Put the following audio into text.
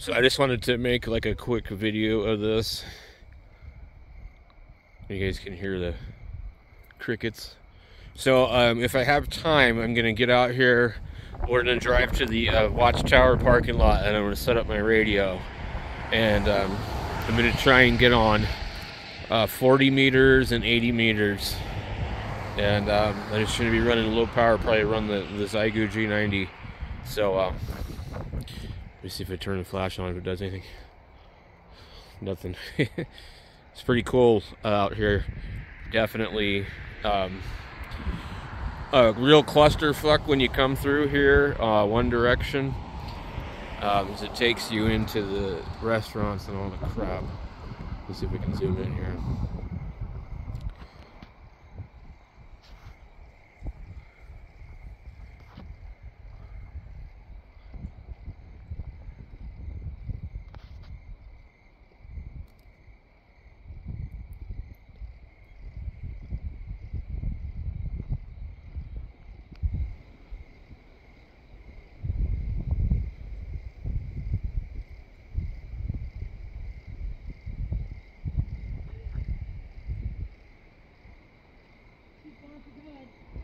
So I just wanted to make like a quick video of this. You guys can hear the crickets. So um, if I have time, I'm gonna get out here. We're gonna drive to the uh, Watchtower parking lot, and I'm gonna set up my radio, and um, I'm gonna try and get on uh, 40 meters and 80 meters, and um, I'm just gonna be running low power. Probably run the the Xiegu G90. So. Uh, let me see if I turn the flash on if it does anything. Nothing. it's pretty cool out here. Definitely um, a real clusterfuck when you come through here, uh, one direction. Um, as it takes you into the restaurants and all the crap. Let's see if we can zoom in here. good.